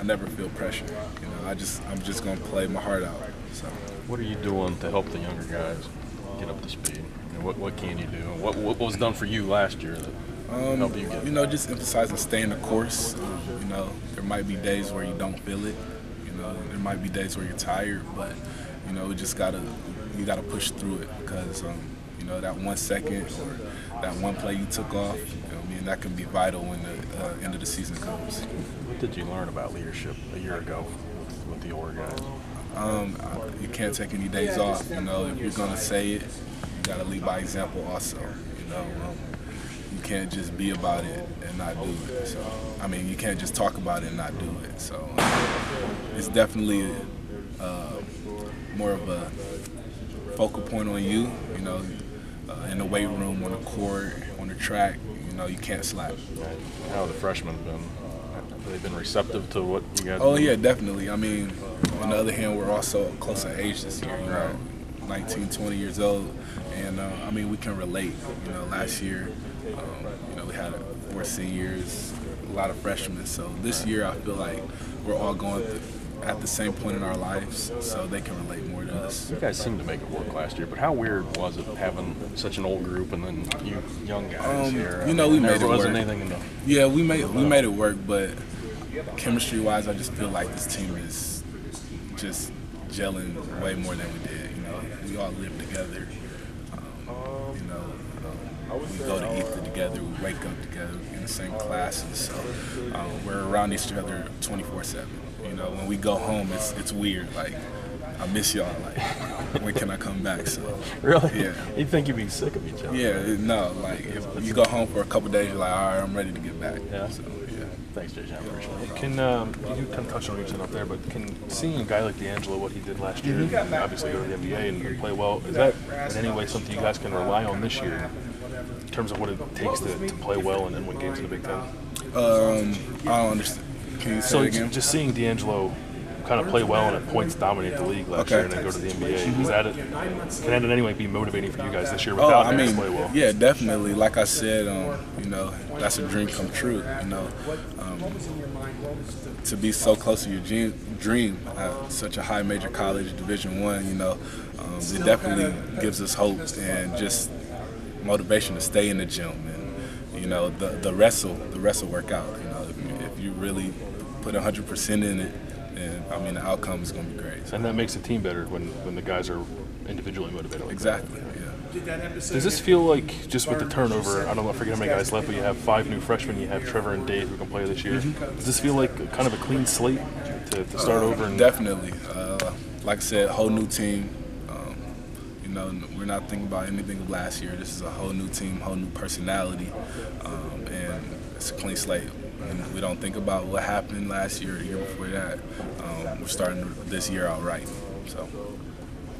I never feel pressure. You know, I just I'm just gonna play my heart out. So. What are you doing to help the younger guys get up to speed? You know, what what can you do? What what was done for you last year that Um, help you get? you know, just emphasizing staying the course. Um, you know, there might be days where you don't feel it. You know, there might be days where you're tired, but you know, we just gotta you gotta push through it because um, you know that one second or that one play you took off. You know, I mean, that can be vital when the uh, end of the season comes. What did you learn about leadership a year ago with, with the older guys? Um, you can't take any days off. You know, if you're gonna say it, you gotta lead by example. Also, you know, um, you can't just be about it and not do it. So, I mean, you can't just talk about it and not do it. So, it's definitely uh, more of a focal point on you. You know, uh, in the weight room, on the court, on the track. You know, you can't slack. How the freshmen been? They've they been receptive to what you guys? Oh yeah, definitely. I mean, on the other hand, we're also close in age this year. You know, 19, 20 years old, and uh, I mean we can relate. You know, last year, um, you know, we had four seniors, a lot of freshmen. So this year, I feel like we're all going th- at the same point in our lives, so they can relate more to us. You guys seemed to make it work last year, but how weird was it having such an old group and then you young guys Um, here? you know, we made it wasn't work. anything in the Yeah, we made we made it work, but chemistry-wise, I just feel like this team is just gelling way more than we did. You know, we all live together. Um, you know, um, we go to eat together, we wake up together in the same classes, so um, we're around each other 24/7. You know, when we go home, it's it's weird. Like, I miss y'all. Like, when can I come back? So. really. Yeah. You'd think you'd be sick of each other. Yeah, it- no, like if you go home for a couple days, you're like, all right, I'm ready to get back. Yeah. So, yeah. Thanks, JJ. I appreciate it. Can um, you kind of touched on what you said up there, but can seeing a guy like D'Angelo, what he did last year, and obviously go to the NBA and, and play well, is that in any way something you guys can rely on this year in terms of what it takes to, to play well and, and win games in the Big Ten? Um, I don't understand. Can you So again? just seeing D'Angelo kind of play well and at points dominate the league last Okay. year and then go to the NBA, is that it, can that in any way be motivating for you guys this year Oh, I mean, play well? yeah, definitely. Like I said, um, you know, that's a dream come true. You know, um, to be so close to your dream, dream at such a high major college, Division One. You know, um, it definitely gives us hope and just motivation to stay in the gym and you know the the rest will the rest will work out. You know, if you, if you really put 100% in it, then I mean the outcome is going to be great. And that makes the team better when, when the guys are individually motivated. Like that. Exactly. Yeah. Does this feel like just with the turnover? I don't know, I forget how many guys left, but you have five new freshmen. You have Trevor and Dave who can play this year. Does this feel like kind of a clean slate to, to start over? And Definitely. Uh, like I said, whole new team. Um, you know, we're not thinking about anything of last year. This is a whole new team, whole new personality, um, and it's a clean slate. And we don't think about what happened last year or the year before that. Um, we're starting this year out right. So.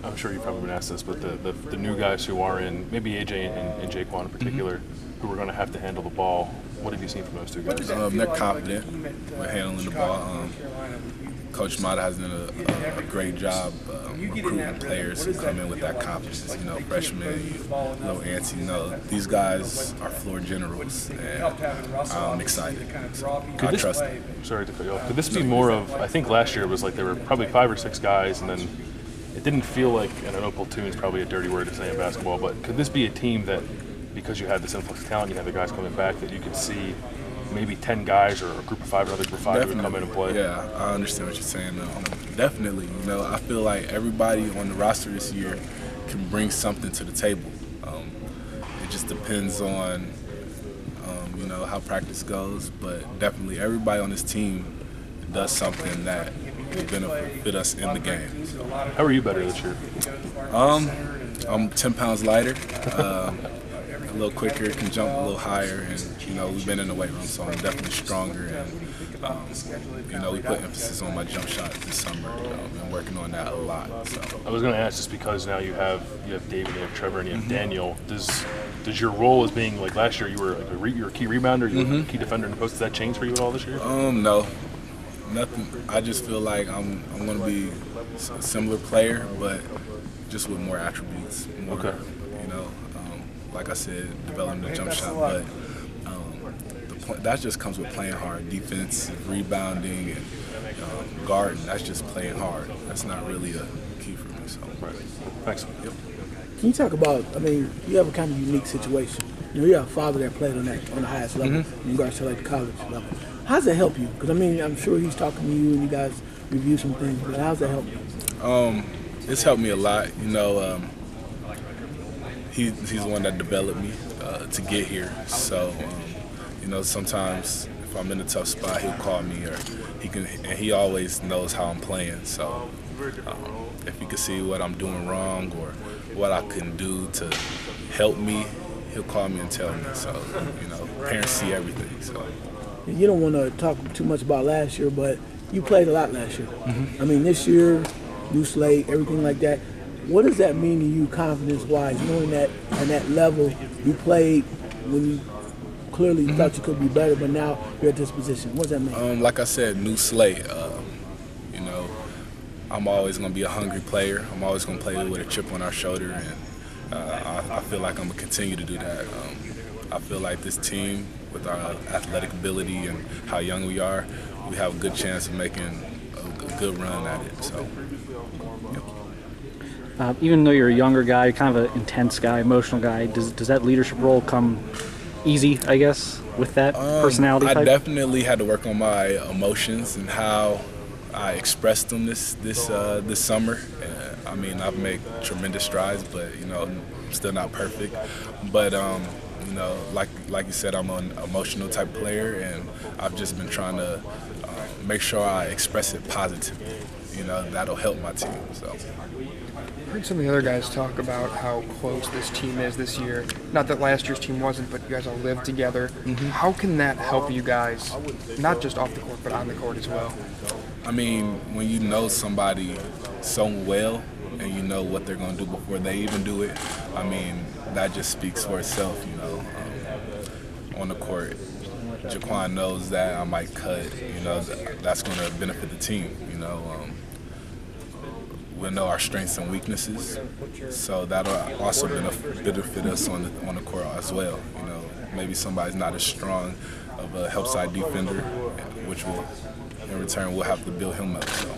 I'm sure you've probably been asked this, but the, the, the new guys who are in, maybe AJ and, and Jaquan in particular, who are going to have to handle the ball. What have you seen from those two guys? Um, they're confident with handling the ball. Um, Coach Matta has done a, a, a great job um, recruiting players who come in with that confidence. You know, freshmen, little antsy. You know, these guys are floor generals, and I'm excited. So I this- trust them. Sorry to cut you off. Could this be more of? I think last year was like there were probably five or six guys, and then it didn't feel like. And I know is probably a dirty word to say in basketball, but could this be a team that, because you had this influx of talent, you had the guys coming back, that you could see maybe ten guys or a group of five, another group of five would come in and play? Yeah, I understand what you're saying. Um, definitely, you know, I feel like everybody on the roster this year can bring something to the table. Um, it just depends on, um, you know, how practice goes, but definitely everybody on this team does something that will benefit us in the game. How are you better this year? Um, I'm 10 pounds lighter, um, a little quicker, can jump a little higher, and you know we've been in the weight room, so I'm definitely stronger. And um, you know we put emphasis on my jump shot this summer. Um, been working on that a lot. So I was going to ask just because now you have you have David, you have Trevor, and you have Mm-hmm. Daniel. Does does your role as being like last year you were like a, re, you were key rebounder, you Mm-hmm. were a key defender in the post? Does that change for you at all this year? um, no, nothing. I just feel like I'm I'm going to be a similar player, but just with more attributes. More, Okay. You know, like I said, developing the jump shot, but um, the that just comes with playing hard. Defense, rebounding, and um, guarding. That's just playing hard. That's not really a key for me. So. Right. Thanks. Yep. Can you talk about? I mean, you have a kind of unique situation. You know, you have a father that played on that on the highest level Mm-hmm. in regards to like the college level. How does that help you? Because I mean, I'm sure he's talking to you and you guys review some things. But how does that help you? Um, it's helped me a lot. You know, um, he, he's the one that developed me uh, to get here. So, um, you know, sometimes if I'm in a tough spot, he'll call me, or he can, and he always knows how I'm playing. So, um, if he can see what I'm doing wrong or what I can do to help me, he'll call me and tell me. So, you know, parents see everything. So. You don't want to talk too much about last year, but you played a lot last year. I mean, this year, new slate, everything like that. What does that mean to you, confidence-wise, knowing that at that level you played when you clearly thought you could be better, but now you're at this position? What does that mean? Um, like I said, new slate. Um, you know, I'm always going to be a hungry player. I'm always going to play with a chip on our shoulder, and uh, I, I feel like I'm going to continue to do that. Um, I feel like this team, with our athletic ability and how young we are, we have a good chance of making a, good run at it. So. Uh, even though you're a younger guy, kind of an intense guy, emotional guy, does does that leadership role come easy? I guess with that personality Um, I definitely had to work on my emotions and how I expressed them this this uh, this summer. Uh, I mean, I've made tremendous strides, but you know, I'm still not perfect. But um, you know, like like you said, I'm an emotional type player, and I've just been trying to uh, make sure I express it positively. You know, that'll help my team. So. I heard some of the other guys talk about how close this team is this year. Not that last year's team wasn't, but you guys all lived together. How can that help you guys, not just off the court, but on the court as well? I mean, when you know somebody so well and you know what they're going to do before they even do it, I mean, that just speaks for itself, you know. Um, on the court, Jaquan knows that I might cut, you know, that's going to benefit the team, you know. Um, we'll know our strengths and weaknesses, so that'll also benef- benefit us on the, on the court as well, you know. Maybe somebody's not as strong of a help side defender, which will, in return, we'll have to build him up. So.